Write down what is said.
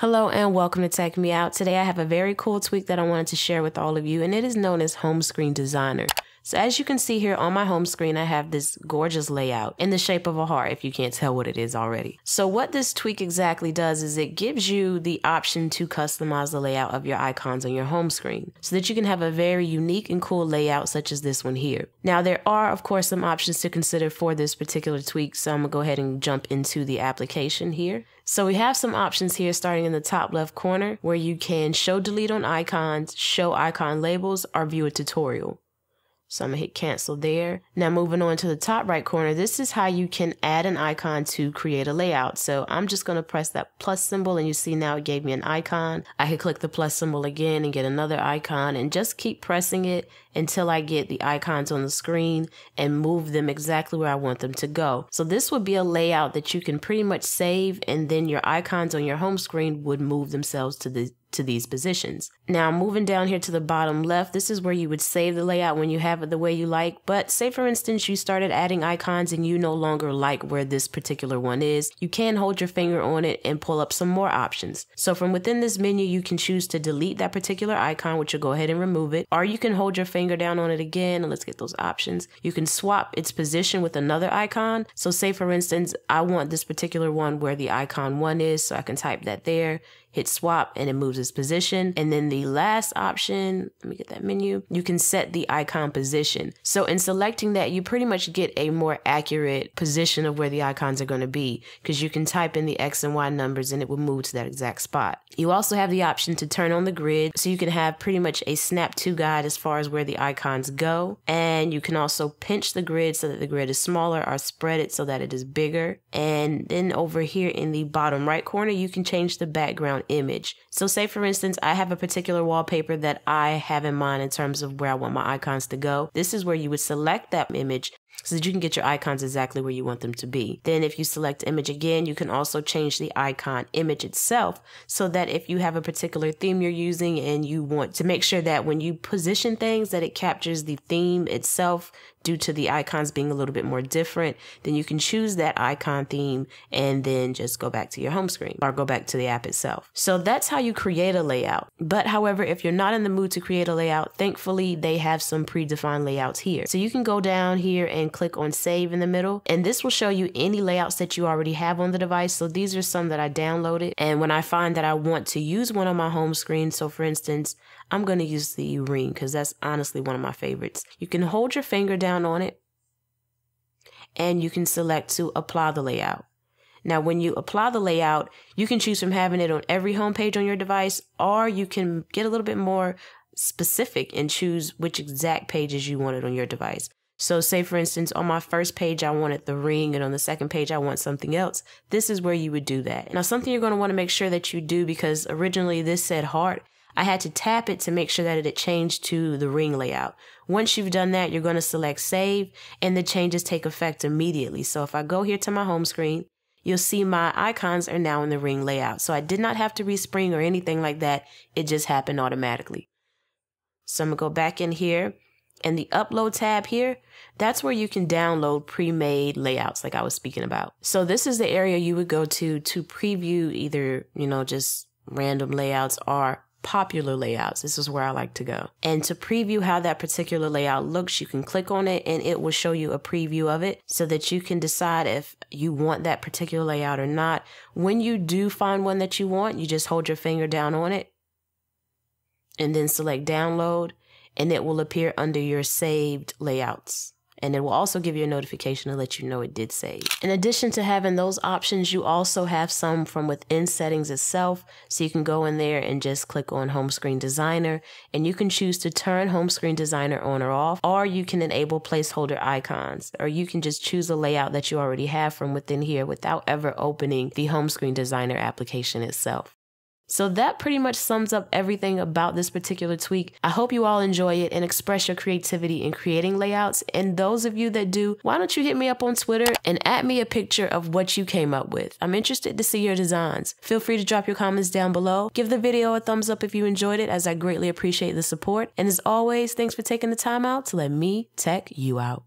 Hello and welcome to Tech Me Out. Today I have a very cool tweak that I wanted to share with all of you and it is known as Home Screen Designer. So as you can see here on my home screen, I have this gorgeous layout in the shape of a heart, if you can't tell what it is already. So what this tweak exactly does is it gives you the option to customize the layout of your icons on your home screen so that you can have a very unique and cool layout such as this one here. Now there are of course some options to consider for this particular tweak, so I'm gonna go ahead and jump into the application here. So we have some options here starting in the top left corner where you can show delete on icons, show icon labels, or view a tutorial. So I'm gonna hit cancel there. Now moving on to the top right corner, this is how you can add an icon to create a layout. So I'm just gonna press that plus symbol and you see now it gave me an icon. I can click the plus symbol again and get another icon and just keep pressing it until I get the icons on the screen and move them exactly where I want them to go. So this would be a layout that you can pretty much save and then your icons on your home screen would move themselves to the to these positions. Now moving down here to the bottom left, this is where you would save the layout when you have it the way you like. But say for instance, you started adding icons and you no longer like where this particular one is, you can hold your finger on it and pull up some more options. So from within this menu, you can choose to delete that particular icon, which will go ahead and remove it, or you can hold your finger down on it again. And let's get those options. You can swap its position with another icon. So say for instance, I want this particular one where the icon one is, so I can type that there hit swap and it moves its position. And then the last option, let me get that menu, you can set the icon position. So in selecting that, you pretty much get a more accurate position of where the icons are going to be because you can type in the X and Y numbers and it will move to that exact spot. You also have the option to turn on the grid so you can have pretty much a snap to guide as far as where the icons go. And you can also pinch the grid so that the grid is smaller or spread it so that it is bigger. And then over here in the bottom right corner, you can change the background image. So say for instance, I have a particular wallpaper that I have in mind in terms of where I want my icons to go. This is where you would select that image so that you can get your icons exactly where you want them to be. Then if you select image again, you can also change the icon image itself so that if you have a particular theme you're using and you want to make sure that when you position things that it captures the theme itself due to the icons being a little bit more different, then you can choose that icon theme and then just go back to your home screen or go back to the app itself. So that's how you create a layout. But however, if you're not in the mood to create a layout, thankfully they have some predefined layouts here. So you can go down here and click on save in the middle and this will show you any layouts that you already have on the device. So these are some that I downloaded and when I find that I want to use one on my home screen, so for instance, I'm going to use the ring because that's honestly one of my favorites. You can hold your finger down on it and you can select to apply the layout. Now, when you apply the layout, you can choose from having it on every homepage on your device, or you can get a little bit more specific and choose which exact pages you wanted on your device. So, say for instance, on my first page, I wanted the ring, and on the second page, I want something else. This is where you would do that. Now, something you're going to want to make sure that you do because originally this said heart I had to tap it to make sure that it had changed to the ring layout. Once you've done that, you're going to select save and the changes take effect immediately. So if I go here to my home screen, you'll see my icons are now in the ring layout. So I did not have to respring or anything like that. It just happened automatically. So I'm going to go back in here and the upload tab here, that's where you can download pre-made layouts like I was speaking about. So this is the area you would go to to preview either, you know, just random layouts or popular layouts. This is where I like to go. And to preview how that particular layout looks, you can click on it and it will show you a preview of it so that you can decide if you want that particular layout or not. When you do find one that you want, you just hold your finger down on it and then select download and it will appear under your saved layouts and it will also give you a notification to let you know it did save. In addition to having those options, you also have some from within settings itself. So you can go in there and just click on home screen designer and you can choose to turn home screen designer on or off, or you can enable placeholder icons, or you can just choose a layout that you already have from within here without ever opening the home screen designer application itself. So that pretty much sums up everything about this particular tweak. I hope you all enjoy it and express your creativity in creating layouts. And those of you that do, why don't you hit me up on Twitter and add me a picture of what you came up with? I'm interested to see your designs. Feel free to drop your comments down below. Give the video a thumbs up if you enjoyed it, as I greatly appreciate the support. And as always, thanks for taking the time out to let me tech you out.